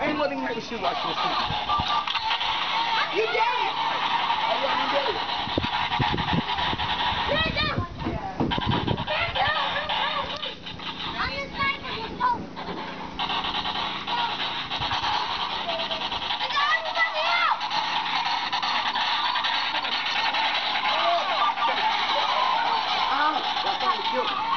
Ain't letting me shoot like this. 右